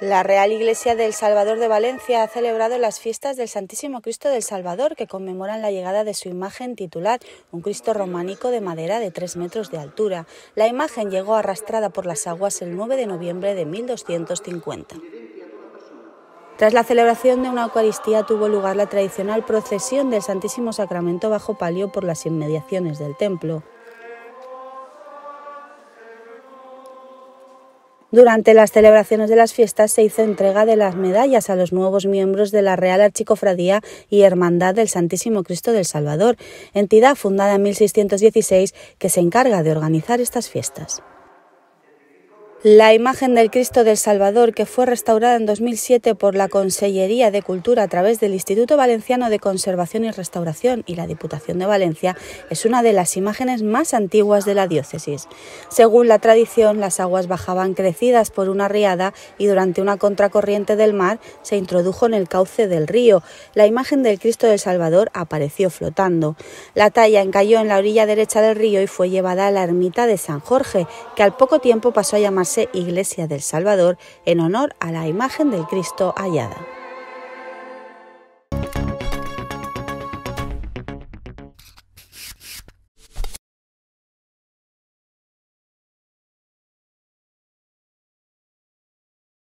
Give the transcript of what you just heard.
La Real Iglesia del Salvador de Valencia ha celebrado las fiestas del Santísimo Cristo del Salvador, que conmemoran la llegada de su imagen titular, un Cristo románico de madera de tres metros de altura. La imagen llegó arrastrada por las aguas el 9 de noviembre de 1250. Tras la celebración de una Eucaristía tuvo lugar la tradicional procesión del Santísimo Sacramento bajo palio por las inmediaciones del templo. Durante las celebraciones de las fiestas se hizo entrega de las medallas a los nuevos miembros de la Real Archicofradía y Hermandad del Santísimo Cristo del Salvador, entidad fundada en 1616 que se encarga de organizar estas fiestas. La imagen del Cristo del Salvador, que fue restaurada en 2007 por la Consellería de Cultura a través del Instituto Valenciano de Conservación y Restauración y la Diputación de Valencia, es una de las imágenes más antiguas de la diócesis. Según la tradición, las aguas bajaban crecidas por una riada y durante una contracorriente del mar se introdujo en el cauce del río. La imagen del Cristo del Salvador apareció flotando. La talla encalló en la orilla derecha del río y fue llevada a la ermita de San Jorge, que al poco tiempo pasó a Iglesia del Salvador en honor a la imagen del Cristo hallada.